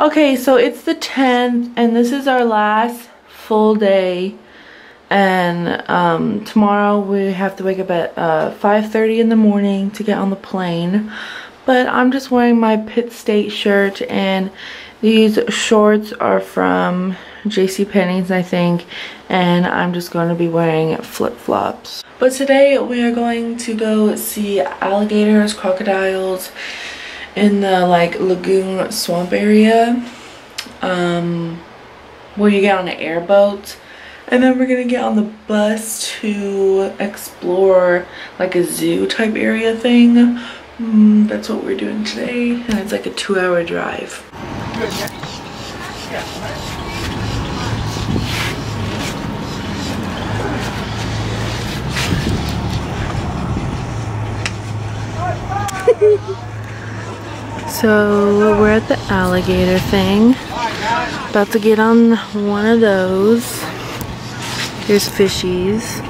Okay, so it's the 10th, and this is our last full day. And um, tomorrow we have to wake up at uh, 5.30 in the morning to get on the plane. But I'm just wearing my Pitt State shirt, and these shorts are from J.C. Penney's, I think. And I'm just going to be wearing flip-flops. But today we are going to go see alligators, crocodiles, in the like lagoon swamp area. Um, where you get on an airboat. And then we're gonna get on the bus to explore like a zoo type area thing. Mm, that's what we're doing today. And it's like a two hour drive So we're at the alligator thing. About to get on one of those. Here's fishies.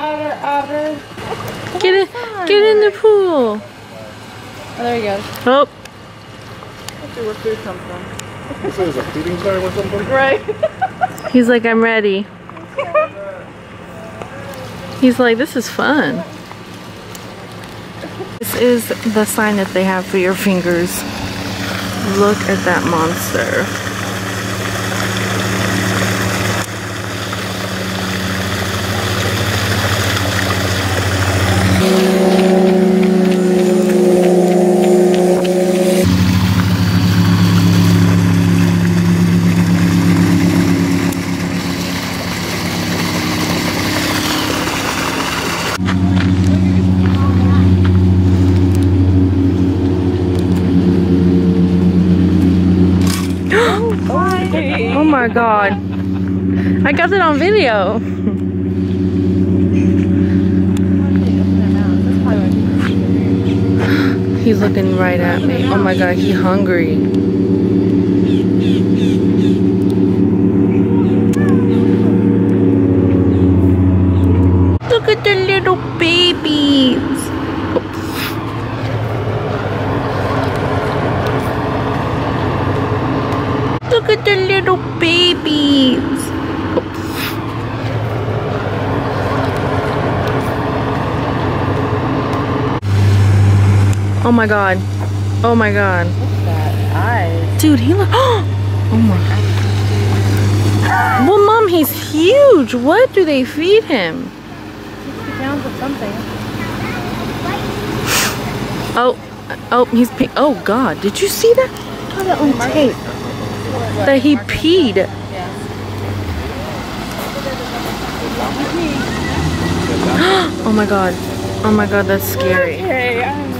otter, otter. Get in, get in the pool. Oh, there he goes. Oh. Let's see where food comes from. This is a feeding time or something? Right. He's like, I'm ready. He's like, this is fun. This is the sign that they have for your fingers. Look at that monster. God. I got it on video. He's looking right at me. Oh my god, he's hungry. Look at the little babies. Look at the little babies. Oh my god. Oh my god. Dude, he look. Oh my god. Well, mom, he's huge. What do they feed him? 60 pounds of something. Oh, oh, he's. Oh god, did you see that? Got it on tape that he peed. oh my god. Oh my god, that's scary. Okay,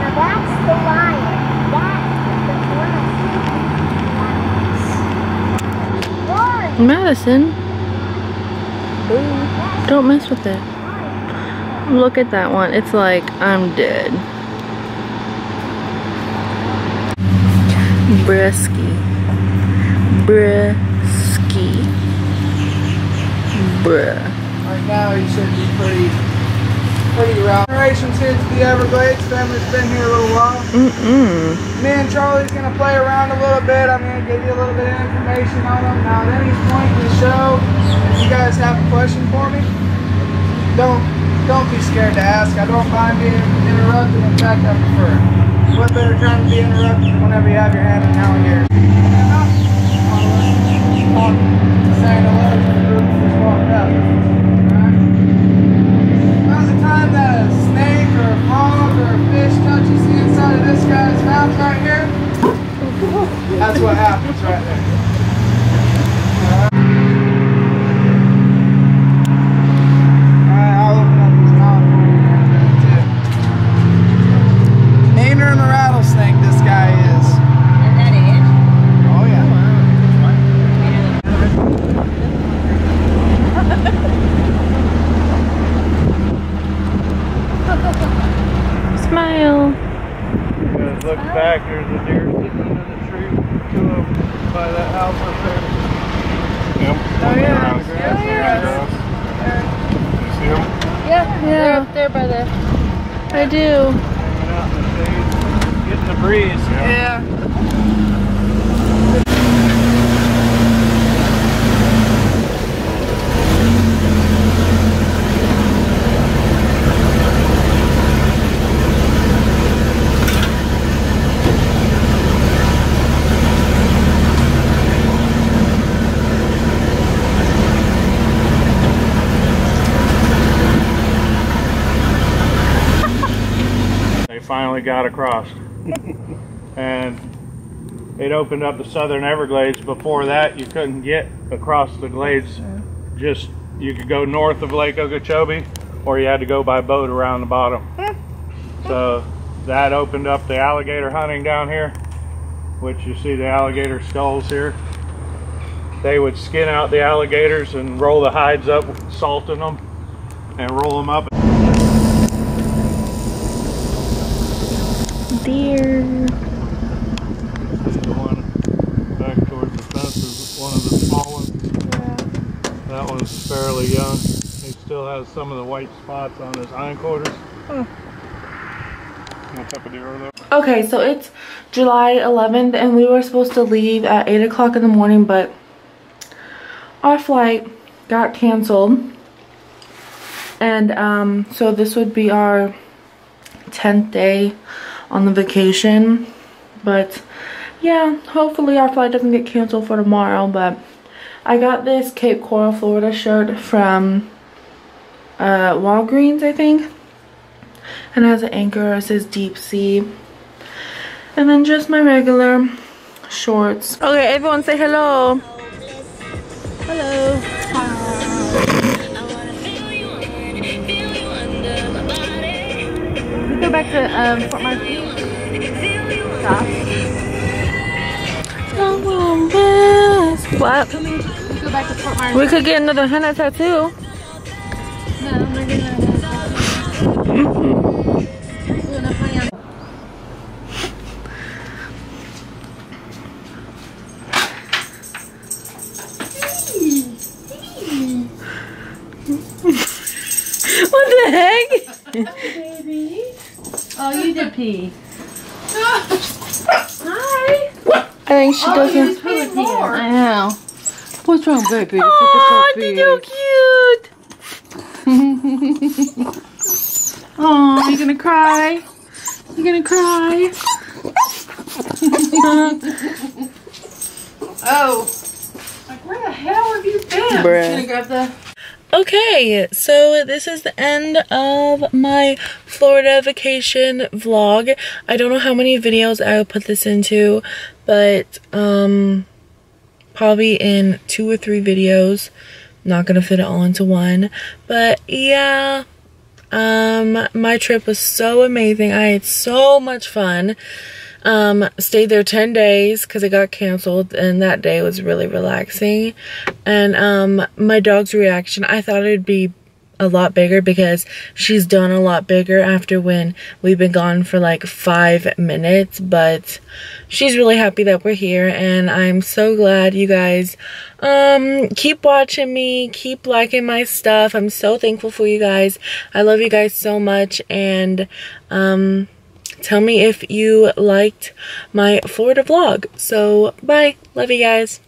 Now that's the lion. That's the Madison. Don't mess with it. Look at that one. It's like, I'm dead. Brisky. Brisky. Bruh. Right now he should be pretty pretty. Generations here to the Everglades. Family's been here a little while. Mm-mm. Me and Charlie's gonna play around a little bit. I'm gonna give you a little bit of information on them. Now at any point in the show, if you guys have a question for me, don't don't be scared to ask. I don't mind being interrupted. In fact, I prefer. What better time to be interrupted whenever you have your hand in alligator? walk, saying hello to the group just walked up. Alright? About the time that a snake or a frog or a fish touches the inside of this guy's mouth right here, that's what happens right there. Alright, I'll open up his mouth for you here in a minute too. Meaner than a rattlesnake, this guy is. And that is? Oh yeah. Smile. Guys, look back, there's a deer sitting under the tree two of them by that house up there. Yep. Yeah. You see them? Yeah, they're Yeah, up there by the. I do. Hanging out in the shade, getting the breeze. Yeah. They finally got across. and it opened up the southern Everglades. Before that, you couldn't get across the glades. Just you could go north of Lake Okeechobee, or you had to go by boat around the bottom. so that opened up the alligator hunting down here, which you see the alligator skulls here. They would skin out the alligators and roll the hides up, salting them, and roll them up. Deer. The one back towards the fence is one of the small ones. That one's fairly young. He still has some of the white spots on his hindquarters. Those? Okay, so it's July 11th, and we were supposed to leave at 8 o'clock in the morning, but our flight got canceled. And um, so this would be our 10th day on the vacation. But yeah, hopefully our flight doesn't get canceled for tomorrow. But I got this Cape Coral, Florida shirt from uh, Walgreens, I think. And it has an anchor, it says deep sea. And then just my regular shorts. Okay, everyone say hello. Hello. We go back to um, Fort Myers. What? We go back to Fort Myers. We could get another henna tattoo. No, we're gonna. We're gonna play. What the heck? baby Oh, you did pee. Hi. I think she oh, doesn't. I know. What's wrong, baby? Oh, you're so cute. Oh, you gonna cry? You gonna cry? Oh. Like where the hell have you been? Gonna grab the. Okay, so this is the end of my Florida vacation vlog. I don't know how many videos I will put this into, but um probably in two or three videos. Not gonna fit it all into one. But yeah. Um my trip was so amazing. I had so much fun. Um, stayed there 10 days because it got canceled and that day was really relaxing. And um, my dog's reaction, I thought it'd be a lot bigger because she's done a lot bigger after when we've been gone for like five minutes. But she's really happy that we're here and I'm so glad you guys um keep watching me, keep liking my stuff. I'm so thankful for you guys. I love you guys so much and um tell me if you liked my Florida vlog. So, bye. Love you guys.